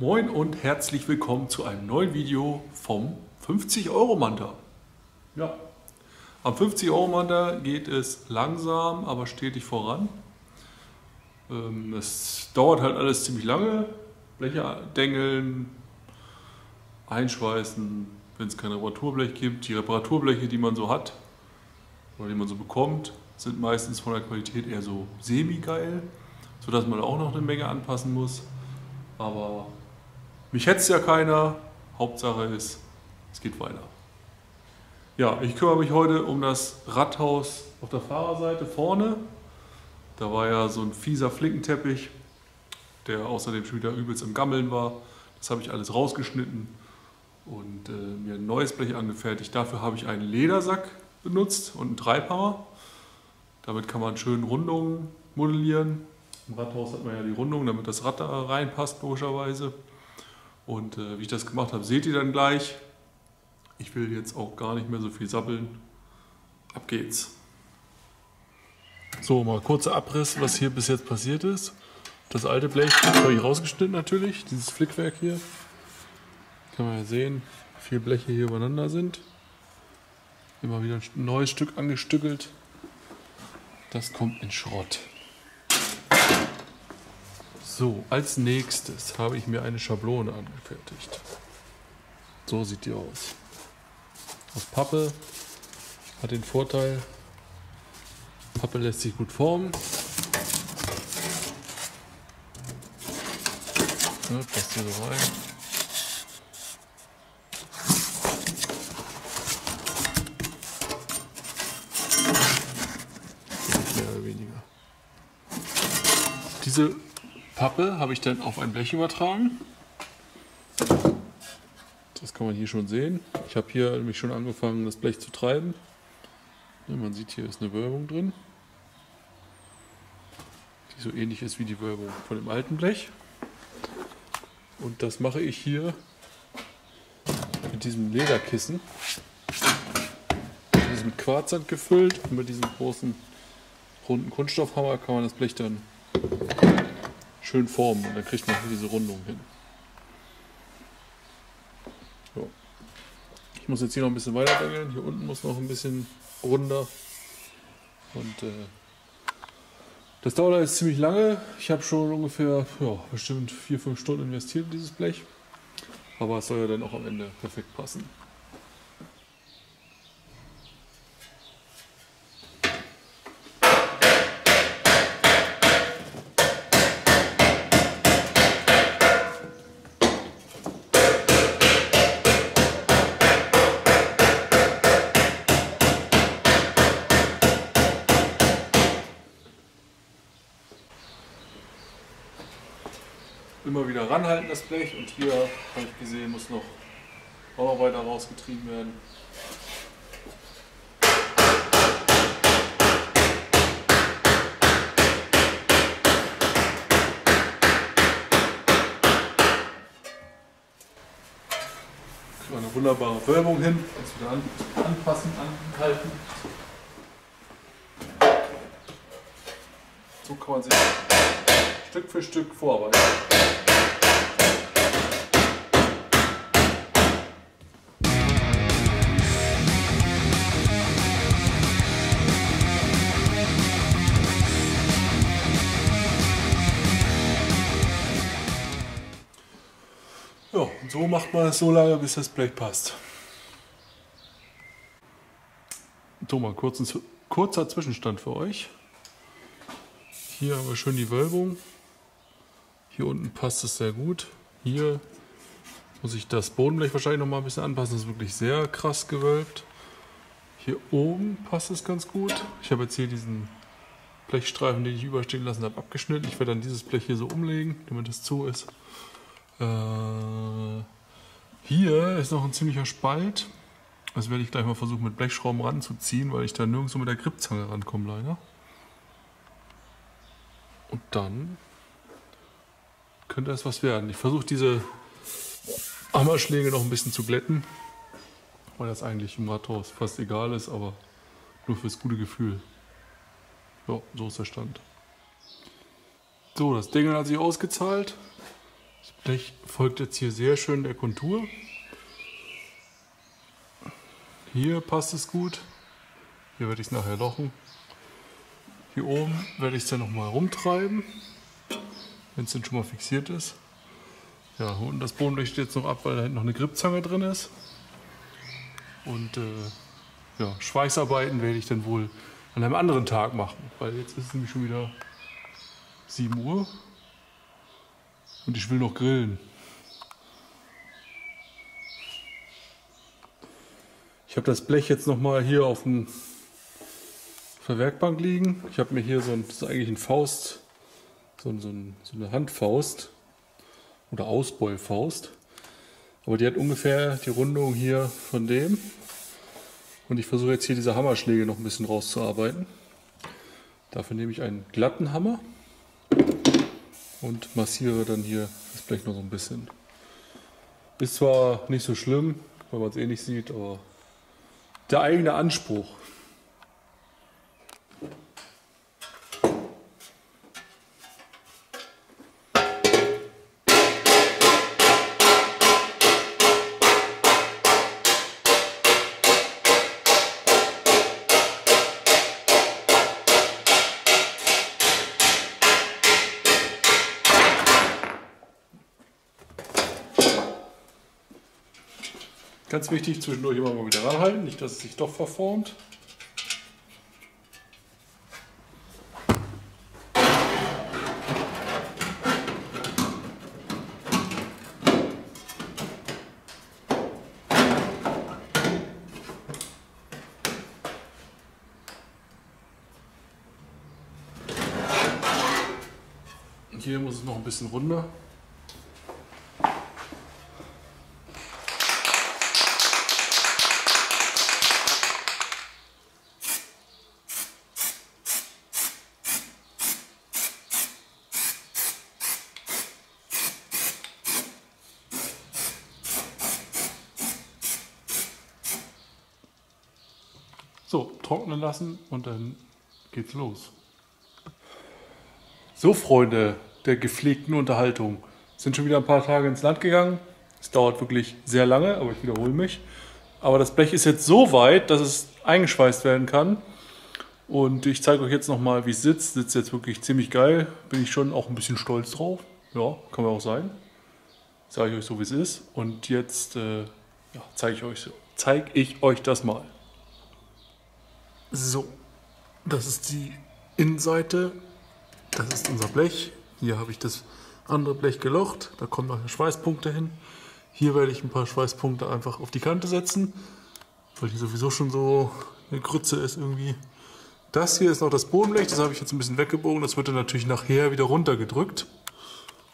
Moin und herzlich willkommen zu einem neuen Video vom 50 Euro Manta. Ja, am 50 Euro Manta geht es langsam, aber stetig voran. Ähm, es dauert halt alles ziemlich lange. Bleche dengeln, einschweißen, wenn es kein Reparaturblech gibt. Die Reparaturbleche, die man so hat oder die man so bekommt, sind meistens von der Qualität eher so semi-geil, sodass man auch noch eine Menge anpassen muss. Aber mich hetzt ja keiner. Hauptsache ist, es geht weiter. Ja, ich kümmere mich heute um das Radhaus auf der Fahrerseite vorne. Da war ja so ein fieser Flickenteppich, der außerdem schon wieder übelst im Gammeln war. Das habe ich alles rausgeschnitten und äh, mir ein neues Blech angefertigt. Dafür habe ich einen Ledersack benutzt und einen Treibhammer. Damit kann man schön Rundungen modellieren. Im Radhaus hat man ja die Rundung, damit das Rad da reinpasst, logischerweise. Und äh, wie ich das gemacht habe, seht ihr dann gleich. Ich will jetzt auch gar nicht mehr so viel sappeln. Ab geht's. So, mal kurzer Abriss, was hier bis jetzt passiert ist. Das alte Blech habe ich rausgeschnitten natürlich, dieses Flickwerk hier. Kann man ja sehen, vier Bleche hier übereinander sind. Immer wieder ein neues Stück angestückelt. Das kommt in Schrott. So, als nächstes habe ich mir eine Schablone angefertigt. So sieht die aus. Aus Pappe. Hat den Vorteil, Pappe lässt sich gut formen. Ja, passt hier so rein. Mehr oder weniger. Diese Pappe habe ich dann auf ein Blech übertragen. Das kann man hier schon sehen. Ich habe hier nämlich schon angefangen, das Blech zu treiben. Ja, man sieht, hier ist eine Wölbung drin, die so ähnlich ist wie die Wölbung von dem alten Blech. Und das mache ich hier mit diesem Lederkissen. Mit diesem Quarzsand gefüllt und mit diesem großen runden Kunststoffhammer kann man das Blech dann schön formen und dann kriegt man diese Rundung hin. So. Ich muss jetzt hier noch ein bisschen weiter dengeln. Hier unten muss noch ein bisschen runder. Und äh, das dauert jetzt ziemlich lange. Ich habe schon ungefähr ja, bestimmt 4-5 Stunden investiert in dieses Blech. Aber es soll ja dann auch am Ende perfekt passen. Wieder ranhalten das Blech und hier habe ich gesehen, muss noch auch noch weiter rausgetrieben werden. Eine wunderbare Wölbung hin, jetzt wieder an, anpassen, anhalten. So kann man sich Stück für Stück vorarbeiten. So macht man es so lange, bis das Blech passt. Ein kurzer Zwischenstand für euch. Hier haben wir schön die Wölbung. Hier unten passt es sehr gut. Hier muss ich das Bodenblech wahrscheinlich noch mal ein bisschen anpassen. Das ist wirklich sehr krass gewölbt. Hier oben passt es ganz gut. Ich habe jetzt hier diesen Blechstreifen, den ich überstehen lassen habe, abgeschnitten. Ich werde dann dieses Blech hier so umlegen, damit es zu ist. Äh, hier ist noch ein ziemlicher Spalt. Das werde ich gleich mal versuchen mit Blechschrauben ranzuziehen, weil ich da nirgendwo mit der Gripzange rankomme leider. Und dann könnte das was werden. Ich versuche diese Hammerschläge noch ein bisschen zu glätten, weil das eigentlich im Rathaus fast egal ist, aber nur fürs gute Gefühl. Ja, so ist der Stand. So, das Ding hat sich ausgezahlt. Das Blech folgt jetzt hier sehr schön der Kontur. Hier passt es gut. Hier werde ich es nachher lochen. Hier oben werde ich es dann nochmal rumtreiben, wenn es dann schon mal fixiert ist. Ja, und das Bodenblech steht jetzt noch ab, weil da hinten noch eine Gripzange drin ist. Und äh, ja, Schweißarbeiten werde ich dann wohl an einem anderen Tag machen, weil jetzt ist es nämlich schon wieder 7 Uhr und ich will noch grillen. Ich habe das Blech jetzt noch mal hier auf dem Verwerkbank liegen. Ich habe mir hier so ein, das ist eigentlich ein Faust, so, so, so eine Handfaust oder Ausbeufaust. Aber die hat ungefähr die Rundung hier von dem. Und ich versuche jetzt hier diese Hammerschläge noch ein bisschen rauszuarbeiten. Dafür nehme ich einen glatten Hammer und massiere dann hier das Blech noch so ein bisschen. Ist zwar nicht so schlimm, weil man es eh nicht sieht, aber der eigene Anspruch. Ganz wichtig, zwischendurch immer mal wieder ranhalten, nicht dass es sich doch verformt. Hier muss es noch ein bisschen runter. So, trocknen lassen und dann geht's los. So, Freunde der gepflegten Unterhaltung, sind schon wieder ein paar Tage ins Land gegangen. Es dauert wirklich sehr lange, aber ich wiederhole mich. Aber das Blech ist jetzt so weit, dass es eingeschweißt werden kann. Und ich zeige euch jetzt nochmal, wie es sitzt. Sitzt jetzt wirklich ziemlich geil. Bin ich schon auch ein bisschen stolz drauf. Ja, kann man auch sein. Sage ich euch so, wie es ist. Und jetzt äh, ja, zeige ich, euch, zeig ich euch das mal. So, das ist die Innenseite. Das ist unser Blech. Hier habe ich das andere Blech gelocht. Da kommen noch Schweißpunkte hin. Hier werde ich ein paar Schweißpunkte einfach auf die Kante setzen, weil hier sowieso schon so eine Grütze ist irgendwie. Das hier ist noch das Bodenblech, das habe ich jetzt ein bisschen weggebogen. Das wird dann natürlich nachher wieder runtergedrückt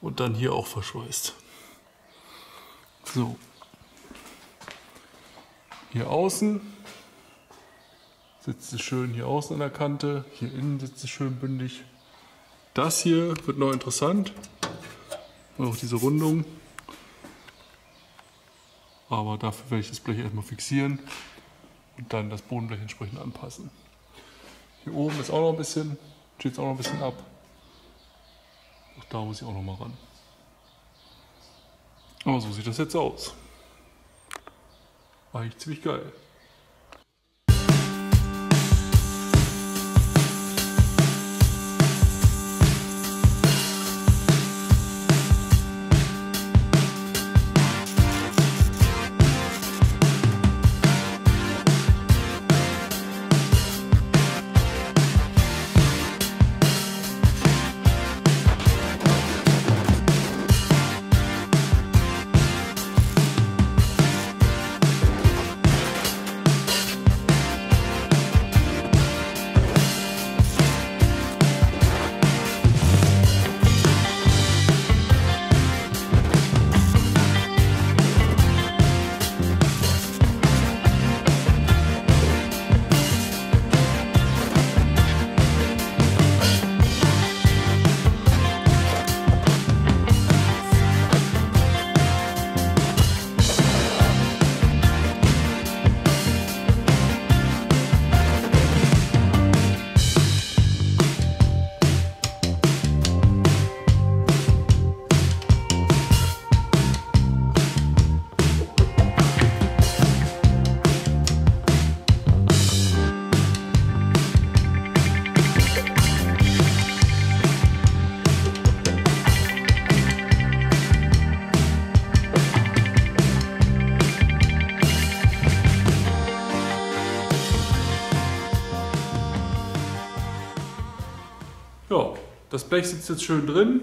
und dann hier auch verschweißt. So. Hier außen sitzt es schön hier außen an der Kante, hier innen sitzt es schön bündig. Das hier wird noch interessant, auch diese Rundung. Aber dafür werde ich das Blech erstmal fixieren und dann das Bodenblech entsprechend anpassen. Hier oben ist auch noch ein bisschen, steht es auch noch ein bisschen ab. Auch da muss ich auch noch mal ran. Aber so sieht das jetzt aus. Eigentlich ziemlich geil. Das Blech sitzt jetzt schön drin.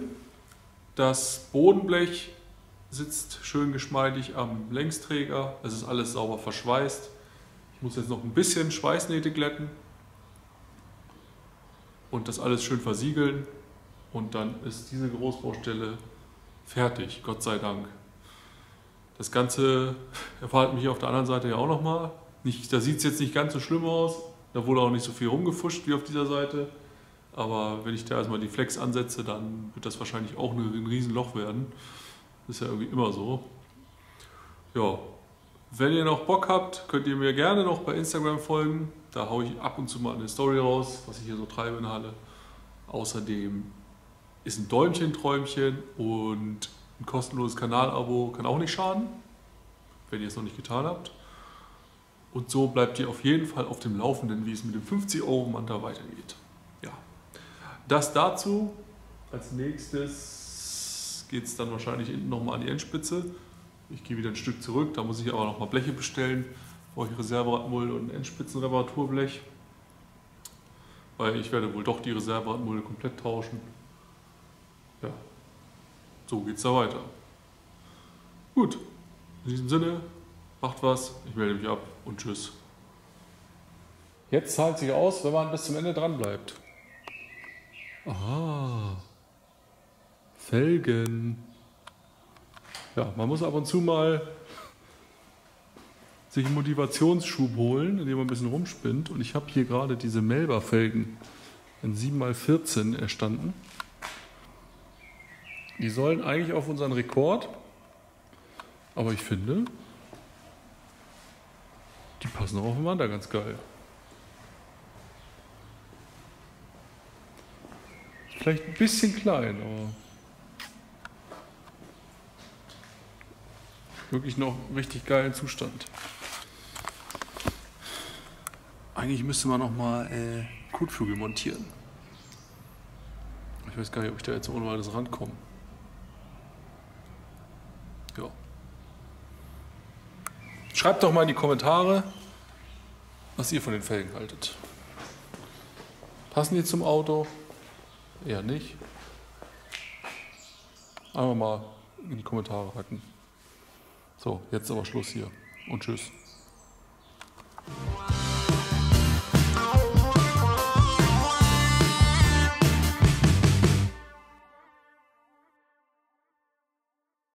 Das Bodenblech sitzt schön geschmeidig am Längsträger. Es ist alles sauber verschweißt. Ich muss jetzt noch ein bisschen Schweißnähte glätten und das alles schön versiegeln. Und dann ist diese Großbaustelle fertig, Gott sei Dank. Das Ganze erwartet mich auf der anderen Seite ja auch nochmal. Da sieht es jetzt nicht ganz so schlimm aus. Da wurde auch nicht so viel rumgefuscht wie auf dieser Seite. Aber wenn ich da erstmal die Flex ansetze, dann wird das wahrscheinlich auch ein Riesenloch werden. Ist ja irgendwie immer so. Ja, wenn ihr noch Bock habt, könnt ihr mir gerne noch bei Instagram folgen. Da haue ich ab und zu mal eine Story raus, was ich hier so treibe in Halle. Außerdem ist ein Däumchen Träumchen und ein kostenloses Kanalabo kann auch nicht schaden, wenn ihr es noch nicht getan habt. Und so bleibt ihr auf jeden Fall auf dem Laufenden, wie es mit dem 50 Euro Manta weitergeht. Das dazu. Als nächstes geht es dann wahrscheinlich hinten nochmal an die Endspitze. Ich gehe wieder ein Stück zurück, da muss ich aber nochmal Bleche bestellen. Brauche ich Reserveradmulde und Endspitzenreparaturblech. Weil ich werde wohl doch die Reserveradmulde komplett tauschen. Ja, so geht es da weiter. Gut, in diesem Sinne, macht was, ich melde mich ab und tschüss. Jetzt zahlt sich aus, wenn man bis zum Ende dran bleibt. Ah, Felgen. Ja, man muss ab und zu mal sich einen Motivationsschub holen, indem man ein bisschen rumspinnt. Und ich habe hier gerade diese Melba-Felgen in 7x14 erstanden. Die sollen eigentlich auf unseren Rekord, aber ich finde, die passen auch auf den Wander ganz geil. Vielleicht ein bisschen klein, aber wirklich noch richtig geilen Zustand. Eigentlich müsste man noch mal äh, Kotflügel montieren. Ich weiß gar nicht, ob ich da jetzt ohne weiteres rankomme. Ja. Schreibt doch mal in die Kommentare, was ihr von den Felgen haltet. Passen die zum Auto? Eher nicht. Einfach mal in die Kommentare hacken. So, jetzt aber Schluss hier und tschüss.